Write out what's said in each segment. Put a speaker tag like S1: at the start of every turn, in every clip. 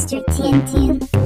S1: Mr. TNT.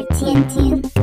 S1: entertain.